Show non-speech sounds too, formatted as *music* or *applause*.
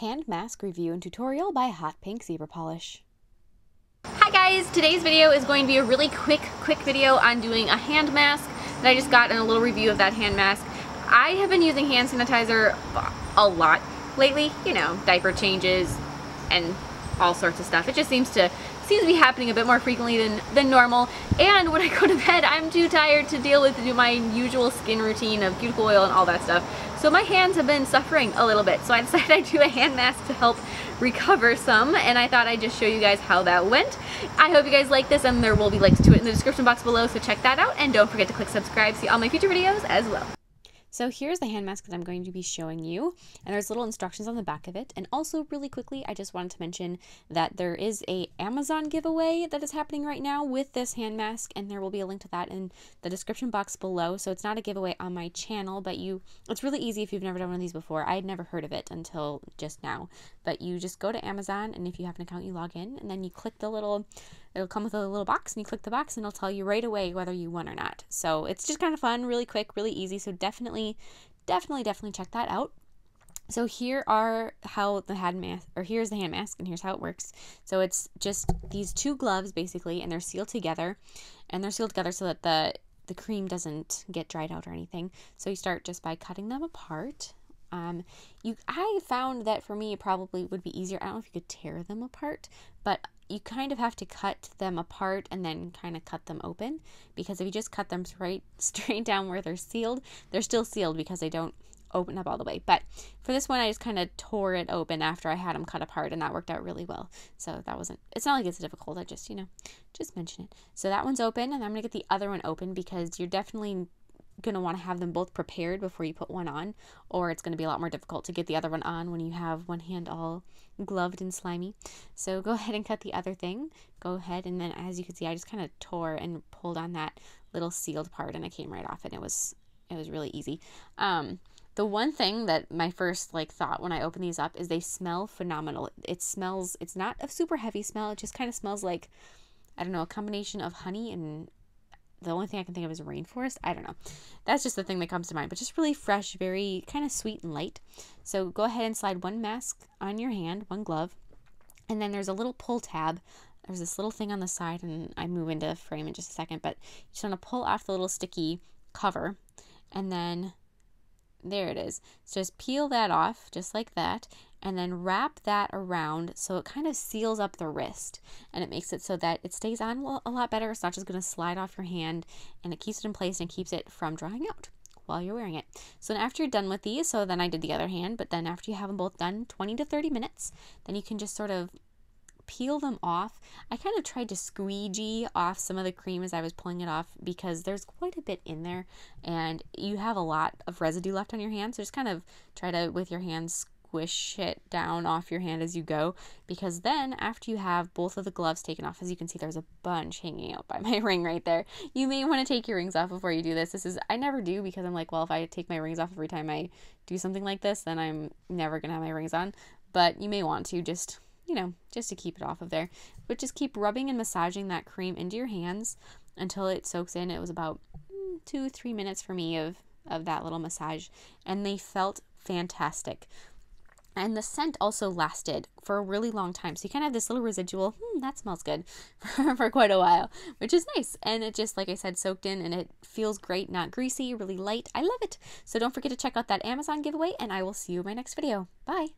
hand mask review and tutorial by Hot Pink Zebra Polish. Hi guys, today's video is going to be a really quick, quick video on doing a hand mask that I just got and a little review of that hand mask. I have been using hand sanitizer a lot lately, you know, diaper changes and all sorts of stuff. It just seems to seems to be happening a bit more frequently than, than normal. And when I go to bed, I'm too tired to deal with do my usual skin routine of cuticle oil and all that stuff. So my hands have been suffering a little bit. So I *laughs* decided I'd do a hand mask to help recover some. And I thought I'd just show you guys how that went. I hope you guys like this and there will be links to it in the description box below. So check that out. And don't forget to click subscribe see all my future videos as well. So here's the hand mask that I'm going to be showing you, and there's little instructions on the back of it. And also really quickly, I just wanted to mention that there is a Amazon giveaway that is happening right now with this hand mask, and there will be a link to that in the description box below. So it's not a giveaway on my channel, but you it's really easy if you've never done one of these before. I had never heard of it until just now. But you just go to Amazon, and if you have an account, you log in, and then you click the little it'll come with a little box and you click the box and it'll tell you right away whether you won or not. So it's just kind of fun, really quick, really easy. So definitely, definitely, definitely check that out. So here are how the hand mask, or here's the hand mask, and here's how it works. So it's just these two gloves basically, and they're sealed together, and they're sealed together so that the the cream doesn't get dried out or anything. So you start just by cutting them apart. Um, you, I found that for me, it probably would be easier. I don't know if you could tear them apart, but you kind of have to cut them apart and then kind of cut them open because if you just cut them straight *laughs* straight down where they're sealed, they're still sealed because they don't open up all the way. But for this one, I just kind of tore it open after I had them cut apart, and that worked out really well. So that wasn't, it's not like it's difficult. I just, you know, just mention it. So that one's open, and I'm going to get the other one open because you're definitely going to want to have them both prepared before you put one on, or it's going to be a lot more difficult to get the other one on when you have one hand all gloved and slimy. So go *laughs* ahead and cut the other thing. Go ahead, and then as you can see, I just kind of tore and pulled on that little sealed part, and it came right off, and it was it was really easy. Um, the one thing that my first like thought when I open these up is they smell phenomenal. It smells. It's not a super heavy smell. It just kind of smells like I don't know a combination of honey and the only thing I can think of is rainforest. I don't know. That's just the thing that comes to mind, but just really fresh, very kind of sweet and light. So go ahead and slide one mask on your hand, one glove, and then there's a little pull tab. There's this little thing on the side, and I move into frame in just a second, but you just want to pull off the little sticky cover, and then there it is. So just peel that off just like that and then wrap that around so it kind of seals up the wrist and it makes it so that it stays on a lot better. It's not just going to slide off your hand and it keeps it in place and keeps it from drying out while you're wearing it. So after you're done with these, so then I did the other hand, but then after you have them both done 20 to 30 minutes, then you can just sort of peel them off. I kind of tried to squeegee off some of the cream as I was pulling it off because there's quite a bit in there and you have a lot of residue left on your hand. So just kind of try to, with your hands, squish it down off your hand as you go because then after you have both of the gloves taken off as you can see there's a bunch hanging out by my *laughs* ring right there you may want to take your rings off before you do this this is i never do because i'm like well if i take my rings off every time i do something like this then i'm never gonna have my rings on but you may want to just you know, just to keep it off of there. But just keep rubbing and massaging that cream into your hands until it soaks in. It was about mm, two, three minutes for me of, of that little massage, and they felt fantastic. And the scent also lasted for a really long time. So you kind of have this little residual, hmm, that smells good *laughs* for, for quite a while, which is nice. And it just, like I said, soaked in and it feels great, not greasy, really light. I love it. So don't forget to check out that Amazon giveaway, and I will see you in my next video. Bye.